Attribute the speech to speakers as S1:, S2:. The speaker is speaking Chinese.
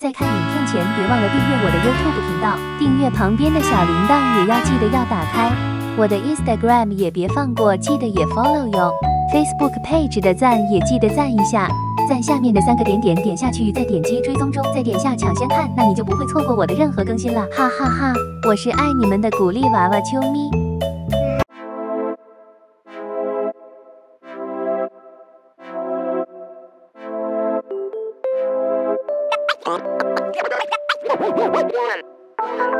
S1: 在看影片前，别忘了订阅我的 YouTube 频道，订阅旁边的小铃铛也要记得要打开。我的 Instagram 也别放过，记得也 follow 哟。Facebook page 的赞也记得赞一下，赞下面的三个点点，点下去再点击追踪中，再点下抢先看，那你就不会错过我的任何更新了，哈哈哈！我是爱你们的鼓励娃娃秋咪。
S2: fun. One.